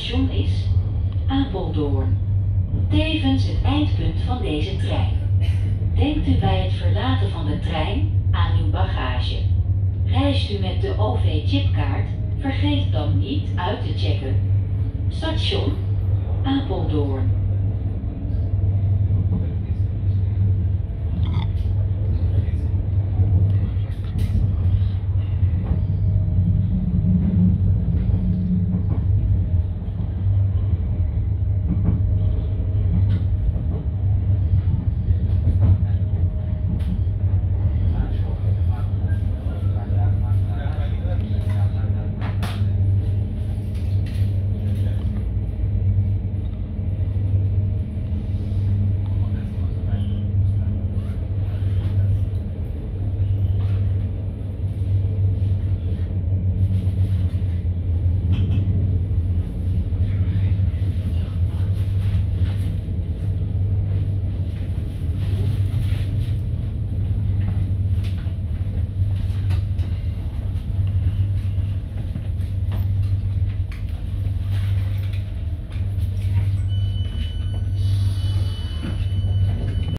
station is Apeldoorn. Tevens het eindpunt van deze trein. Denkt u bij het verlaten van de trein aan uw bagage. Reist u met de OV-chipkaart, vergeet dan niet uit te checken. Station Apeldoorn.